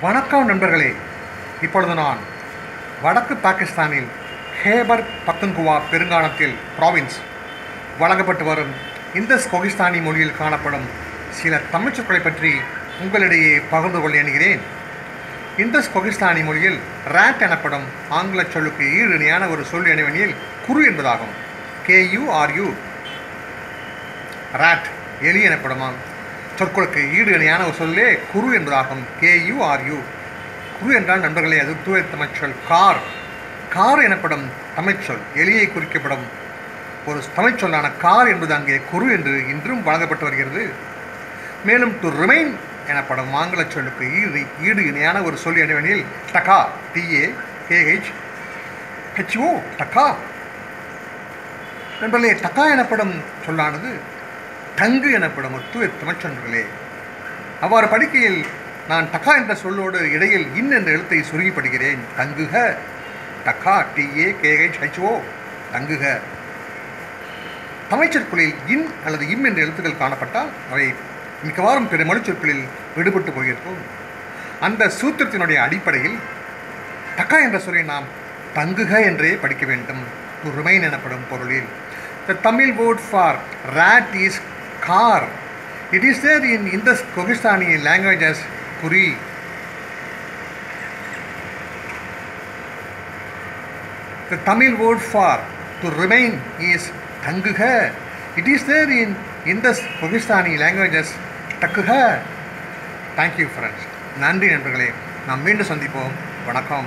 வணக்கம் நண்பர்களே. இப்பொழுது நான் வடக்கு பாகிஸ்தானில் ஹேபர் பத்துங்குவா பெருங்கானத்தில் ப்ராவின்ஸ் வழங்கப்பட்டு வரும் இந்த கொகிஸ்தானி மொழியில் காணப்படும் சில தமிழ்ச்சொற்களை பற்றி உங்களிடையே பகிர்ந்து கொள்ள எண்ணுகிறேன். இந்த கொகிஸ்தானி மொழியில் ரேட் எனப்படும் ஆங்கில சொல்லுக்கு ஈடு ஒரு சொல் எனவெனில் குரு என்பதாகும். கேயூஆர்யூ ராட் எலி எனப்படுமாம் சொற்களுக்கு ஈடு இணையான ஒரு சொல்லே குரு என்பதாகும். கேயூஆர்யூ குரு என்றால் நண்பர்களே அது தூய தமிழ்ச்சொல். கார். கார் எனப்படும் தமிழ்ச்சொல். எலியை குறிக்கப்படும் ஒரு தமிழ்ச்சொல்லான கார் என்பது அங்கே குரு என்று இன்றும் வழங்கப்பட்டு வருகிறது. மேலும் டு ரிமைன் எனப்படும் ஆங்கில சொல்லுக்கு ஈடு ஈடு இணையான ஒரு சொல் என்னவெனில் டகா. டிஏ கேஹெச் ஹெச்ஓ டக்கா நண்பர்களே டக்கா எனப்படும் சொல்லானது தங்கு எனப்படும் ஒரு தூய தமிழ்ச்சொன்றர்களே அவ்வாறு படிக்கையில் நான் டக்கா என்ற சொல்லோடு இடையில் இன் என்ற எழுத்தை சுருகி படிக்கிறேன் தங்குக டக்கா டிஏ கேஹெச் ஹெச்ஓ தங்குக. தமிழ்ச்சொற்களில் இன் அல்லது இம் என்ற எழுத்துக்கள் காணப்பட்டால் அவை மிக்கவாறும் பிற மொழிச்சொற்களில் விடுபட்டு போயிருக்கும். அந்த சூத்திரத்தினுடைய அடிப்படையில் டக்கா என்ற சொல்லை நாம் தங்குக என்றே படிக்க வேண்டும். டு ரிமைன் எனப்படும் பொருளில். The Tamil word for rate is car. It is there in இந்த Kohistani languages Puri the Tamil word for to remain is தங்குக it is there in இந்த கொகிஸ்தானி லாங்குவேஜஸ் டக்குக தேங்க்யூ ஃப்ரெண்ட்ஸ் நன்றி நண்பர்களே. நாம் மீண்டும் சந்திப்போம். வணக்கம்.